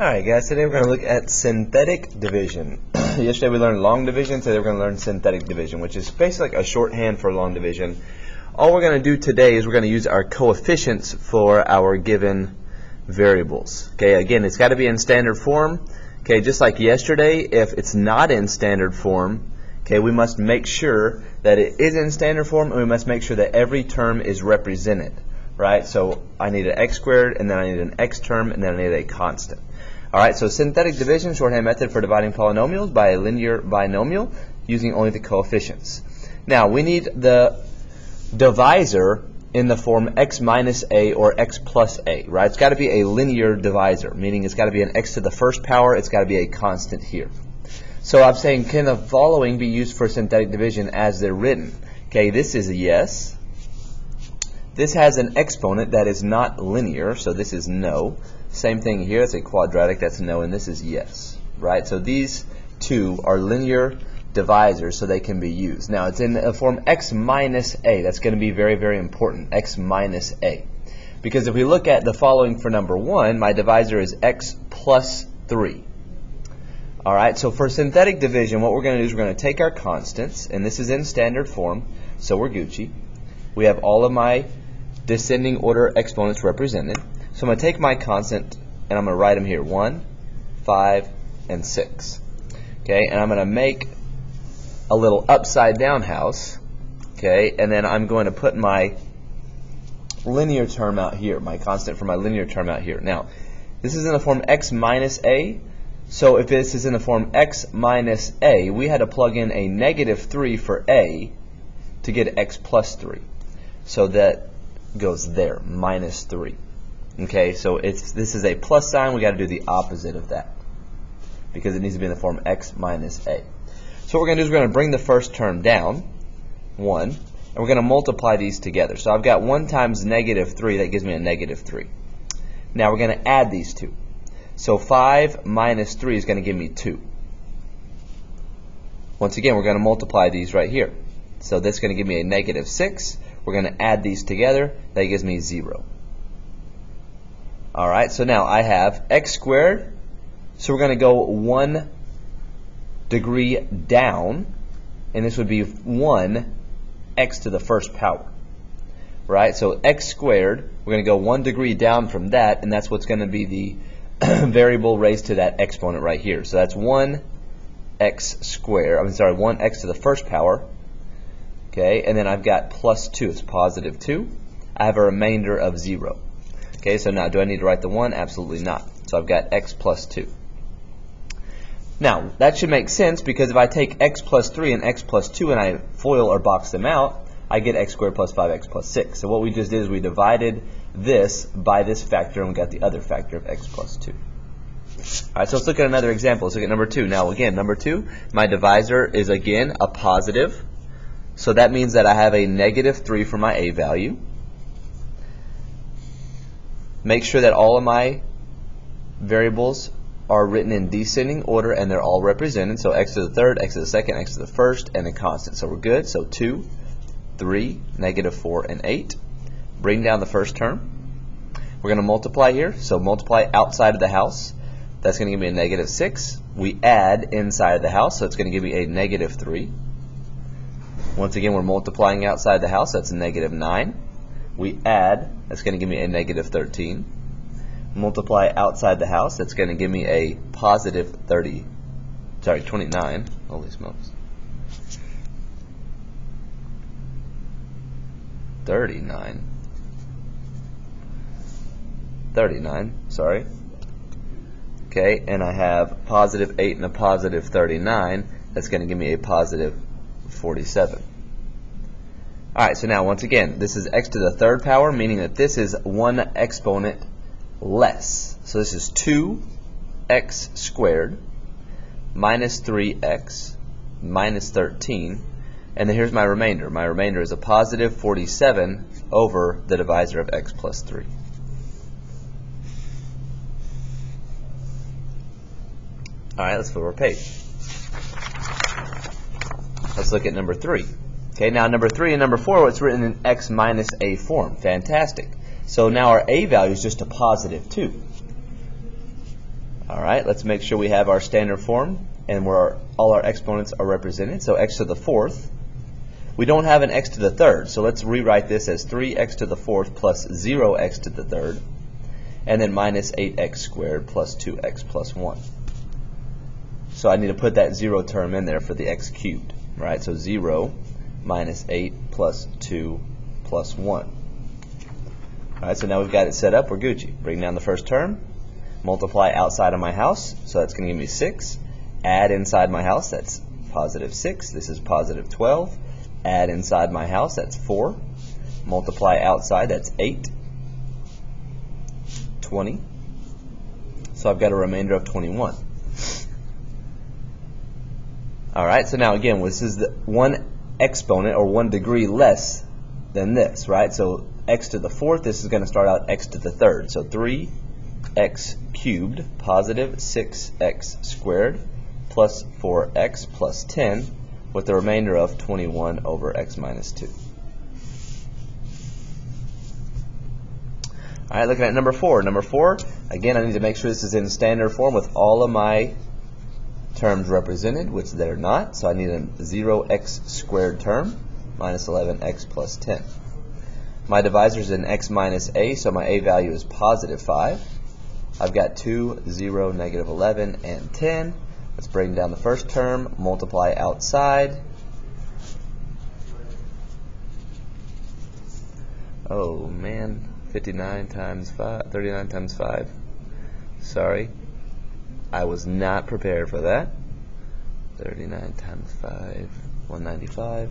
Alright guys, today we're going to look at synthetic division. Yesterday we learned long division, today we're going to learn synthetic division, which is basically like a shorthand for long division. All we're going to do today is we're going to use our coefficients for our given variables. Okay, again, it's got to be in standard form. Okay, just like yesterday, if it's not in standard form, okay, we must make sure that it is in standard form and we must make sure that every term is represented. Right, so I need an x squared, and then I need an x term, and then I need a constant. All right, so synthetic division, shorthand method for dividing polynomials by a linear binomial using only the coefficients. Now, we need the divisor in the form x minus a or x plus a, right? It's got to be a linear divisor, meaning it's got to be an x to the first power, it's got to be a constant here. So I'm saying, can the following be used for synthetic division as they're written? Okay, this is a yes. This has an exponent that is not linear, so this is no. Same thing here, it's a quadratic, that's no, and this is yes, right? So these two are linear divisors, so they can be used. Now, it's in the form x minus a. That's going to be very, very important, x minus a. Because if we look at the following for number 1, my divisor is x plus 3. All right, so for synthetic division, what we're going to do is we're going to take our constants, and this is in standard form, so we're Gucci. We have all of my descending order exponents represented. So I'm going to take my constant and I'm going to write them here. 1, 5, and 6. Okay, and I'm going to make a little upside down house. Okay, and then I'm going to put my linear term out here, my constant for my linear term out here. Now, this is in the form x minus a. So if this is in the form x minus a, we had to plug in a negative 3 for a to get x plus 3. So that goes there, minus 3. Okay, so it's this is a plus sign. We got to do the opposite of that because it needs to be in the form x minus a. So what we're going to do is we're going to bring the first term down, 1, and we're going to multiply these together. So I've got 1 times negative 3. That gives me a negative 3. Now we're going to add these two. So 5 minus 3 is going to give me 2. Once again, we're going to multiply these right here. So that's going to give me a negative 6. We're going to add these together. That gives me 0. All right, so now I have x squared. So we're going to go one degree down, and this would be 1 x to the first power. Right, so x squared, we're going to go one degree down from that, and that's what's going to be the variable raised to that exponent right here. So that's 1 x squared, I'm sorry, 1 x to the first power. Okay, and then I've got plus 2, it's positive 2. I have a remainder of 0. Okay, so now do I need to write the 1? Absolutely not. So I've got x plus 2. Now, that should make sense because if I take x plus 3 and x plus 2 and I FOIL or box them out, I get x squared plus 5x plus 6. So what we just did is we divided this by this factor and we got the other factor of x plus 2. Alright, so let's look at another example. Let's look at number 2. Now again, number 2, my divisor is again a positive. So that means that I have a negative 3 for my a value. Make sure that all of my variables are written in descending order and they're all represented. So x to the third, x to the second, x to the first, and a constant. So we're good. So 2, 3, negative 4, and 8. Bring down the first term. We're going to multiply here. So multiply outside of the house. That's going to give me a negative 6. We add inside of the house, so it's going to give me a negative 3. Once again, we're multiplying outside the house. That's a negative 9 we add, that's going to give me a negative 13. Multiply outside the house, that's going to give me a positive 30, sorry, 29. Holy smokes. 39. 39, sorry. Okay, and I have positive 8 and a positive 39. That's going to give me a positive 47. Alright, so now once again, this is x to the third power, meaning that this is one exponent less. So this is 2x squared minus 3x minus 13. And then here's my remainder. My remainder is a positive 47 over the divisor of x plus 3. Alright, let's flip our page. Let's look at number 3. Okay, now number three and number four, it's written in x minus a form. Fantastic. So now our a value is just a positive 2. All right, let's make sure we have our standard form and where all our exponents are represented. So x to the fourth. We don't have an x to the third, so let's rewrite this as 3x to the fourth plus 0x to the third, and then minus 8x squared plus 2x plus 1. So I need to put that 0 term in there for the x cubed, right? So 0 minus 8 plus 2 plus 1. All right, so now we've got it set up. We're Gucci. Bring down the first term, multiply outside of my house, so that's going to give me 6. Add inside my house, that's positive 6. This is positive 12. Add inside my house, that's 4. Multiply outside, that's 8. 20. So I've got a remainder of 21. All right, so now again, this is the one exponent or one degree less than this, right? So x to the fourth, this is going to start out x to the third. So 3x cubed, positive 6x squared, plus 4x plus 10, with the remainder of 21 over x minus 2. All right, looking at number 4. Number 4, again, I need to make sure this is in standard form with all of my terms represented, which they're not. So I need a 0x squared term, minus 11x plus 10. My divisor is in x minus a, so my a value is positive 5. I've got 2, 0, negative 11, and 10. Let's bring down the first term, multiply outside. Oh man, 59 times 5, 39 times 5. Sorry. I was not prepared for that. 39 times 5, 195.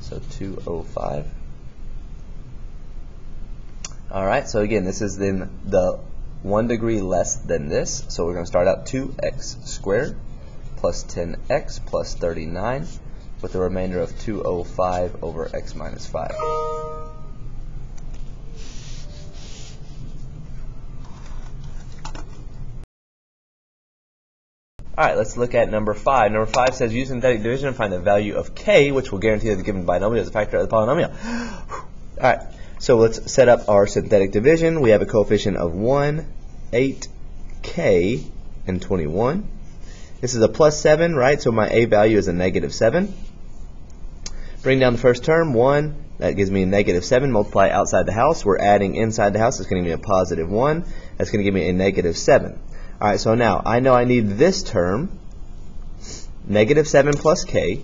So 205. All right, so again, this is then the one degree less than this. So we're going to start out 2x squared plus 10x plus 39 with a remainder of 205 over x minus 5. All right, let's look at number five. Number five says use synthetic division and find the value of k, which will guarantee that the given binomial is a factor of the polynomial. All right, so let's set up our synthetic division. We have a coefficient of 1, 8, k, and 21. This is a plus 7, right? So my a value is a negative 7. Bring down the first term, 1. That gives me a negative 7. Multiply outside the house. We're adding inside the house. It's going to give me a positive 1. That's going to give me a negative 7. All right, so now I know I need this term, negative 7 plus k,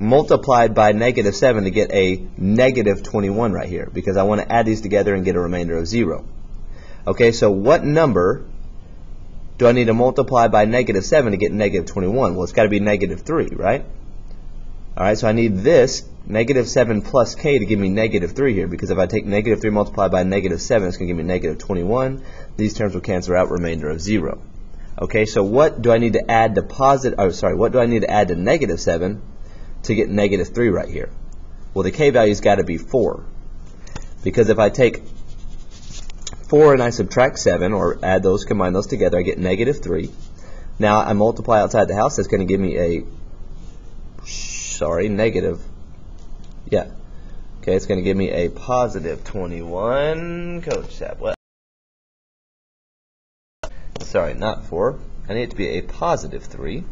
multiplied by negative 7 to get a negative 21 right here, because I want to add these together and get a remainder of 0. Okay, so what number do I need to multiply by negative 7 to get negative 21? Well, it's got to be negative 3, right? All right, so I need this negative 7 plus k to give me negative 3 here, because if I take negative 3 multiplied by negative 7, it's going to give me negative 21. These terms will cancel out, remainder of 0. Okay, so what do I need to add to positive, oh, sorry, what do I need to add to negative 7 to get negative 3 right here? Well, the k value's got to be 4. Because if I take 4 and I subtract 7, or add those, combine those together, I get negative 3. Now I multiply outside the house, that's going to give me a sorry, negative. Yeah. Okay, it's going to give me a positive 21. Coach Sapp, what? Sorry, not 4. I need it to be a positive 3.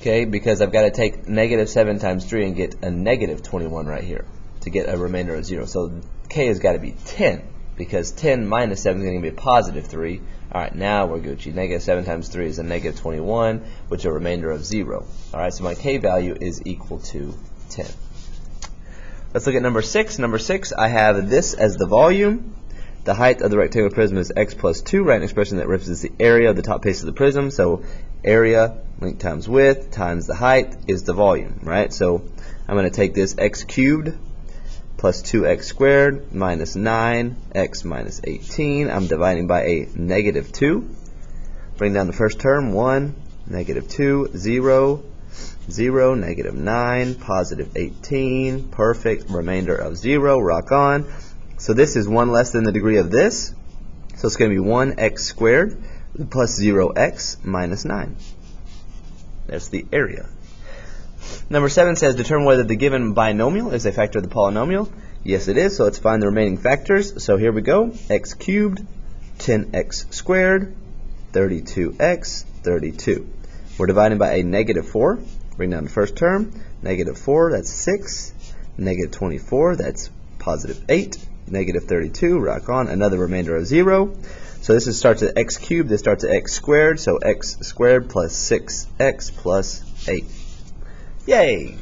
Okay, because I've got to take negative 7 times 3 and get a negative 21 right here to get a remainder of 0. So k has got to be 10 because 10 minus 7 is going to be a positive 3. All right, now we're Gucci. Negative 7 times 3 is a negative 21, which is a remainder of 0. All right, so my k value is equal to 10. Let's look at number 6. Number 6, I have this as the volume. The height of the rectangular prism is x plus 2. Write an expression that represents the area of the top face of the prism. So area, length times width, times the height is the volume, right? So I'm going to take this x cubed plus 2x squared minus 9x minus 18. I'm dividing by a negative 2. Bring down the first term, 1, negative 2, 0, 0, negative 9, positive 18, perfect, remainder of 0, rock on. So this is 1 less than the degree of this, so it's going to be 1x squared plus 0x minus 9. That's the area. Number seven says determine whether the given binomial is a factor of the polynomial. Yes, it is. So let's find the remaining factors. So here we go. x cubed, 10x squared, 32x, 32. We're dividing by a negative 4. Bring down the first term. Negative 4, that's 6. Negative 24, that's positive 8. Negative 32, rock on. Another remainder of 0. So this is starts at x cubed. This starts at x squared. So x squared plus 6x plus 8. Yay!